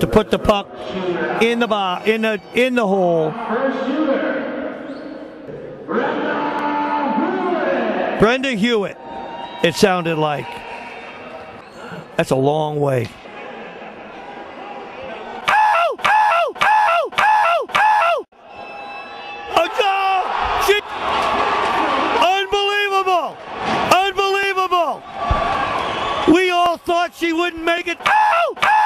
to put the puck in the bar, in the in the hole. Brenda Hewitt. It sounded like. That's a long way. Ow! Ow! Ow! Ow! Ow! Oh, no! She- Unbelievable! Unbelievable! We all thought she wouldn't make it. Ow! Ow!